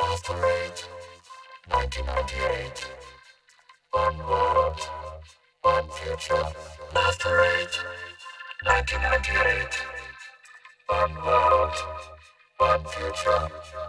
Love Parade, 1998. One world, one future. Love Parade, 1998. One world, one future.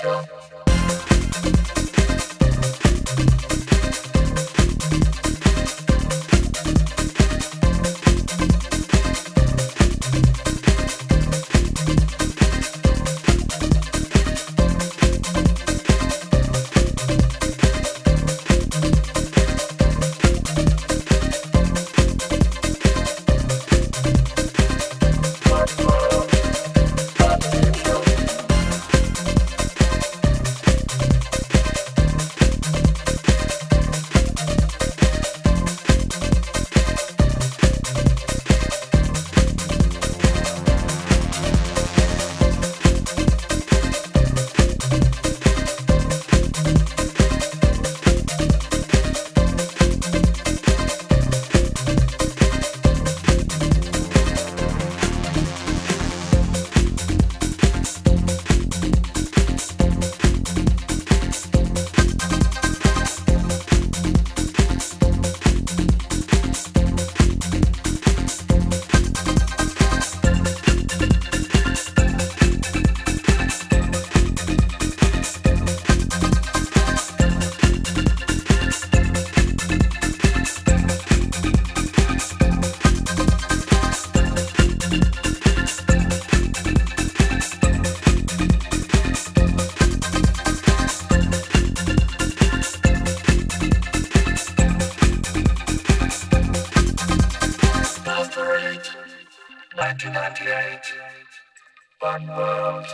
Show. 1998. One world,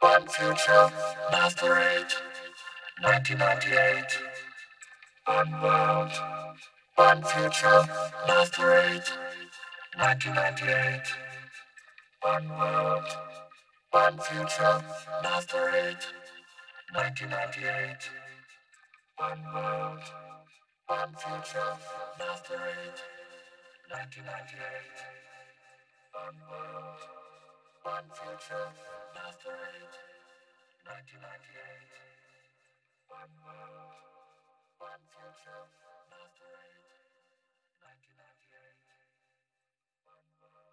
one future, master it. 1998. One world, one future, master it. 1998. One world, one future, master it. 1998. One world, one future, master it. 1998. One future, love to 1998. One world, one future, love to 1998. One world.